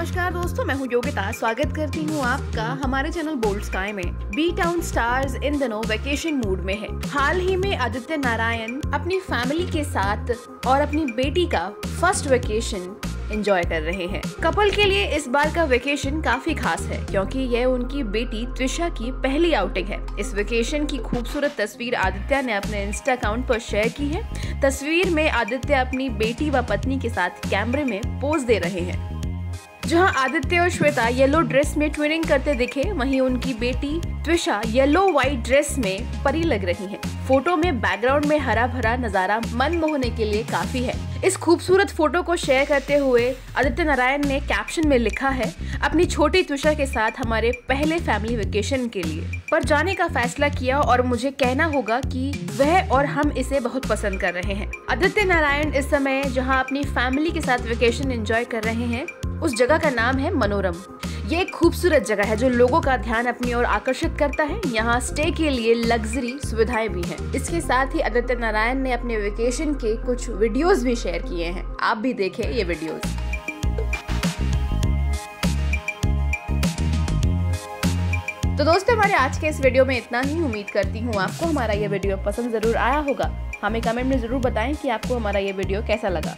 नमस्कार दोस्तों, मैं हूँ योगिता। स्वागत करती हूँ आपका हमारे चैनल बोल्ड स्काई में। बी टाउन स्टार्स इन दिनों वेकेशन मूड में है। हाल ही में आदित्य नारायण अपनी फैमिली के साथ और अपनी बेटी का फ़र्स्ट वेकेशन एंजॉय कर रहे हैं। कपल के लिए इस बार का वेकेशन काफ़ी खास है, क्योंकि यह उनकी बेटी त्रिशा की पहली आउटिंग है। इस वेकेशन की खूबसूरत तस्वीर आदित्य ने अपने इंस्टा अकाउंट पर शेयर की है। तस्वीर में आदित्य अपनी बेटी व पत्नी के साथ कैमरे में पोज दे रहे हैं। जहाँ आदित्य और श्वेता येलो ड्रेस में ट्विनिंग करते दिखे, वहीं उनकी बेटी त्विशा येलो व्हाइट ड्रेस में परी लग रही हैं। फ़ोटो में बैकग्राउंड में हरा भरा नज़ारा मन मोहने के लिए काफ़ी है। इस खूबसूरत फ़ोटो को शेयर करते हुए आदित्य नारायण ने कैप्शन में लिखा है, अपनी छोटी त्विशा के साथ हमारे पहले फैमिली वेकेशन के लिए। पर जाने का फैसला किया और मुझे कहना होगा कि वह और हम इसे बहुत पसंद कर रहे हैं। आदित्य नारायण इस समय जहाँ अपनी फैमिली के साथ वेकेशन एंजॉय कर रहे हैं उस जगह का नाम है मनोरम। ये एक खूबसूरत जगह है जो लोगों का ध्यान अपनी ओर आकर्षित करता है। यहाँ स्टे के लिए लग्जरी सुविधाएँ भी हैं। इसके साथ ही आदित्य नारायण ने अपने वेकेशन के कुछ वीडियोस भी शेयर किए हैं। आप भी देखें ये वीडियोस। तो दोस्तों, हमारे आज के इस वीडियो में इतना ही। उम्मीद करती हूँ आपको हमारा ये वीडियो पसंद ज़रूर आया होगा। हमें कमेंट में ज़रूर बताएँ कि आपको हमारा ये वीडियो कैसा लगा।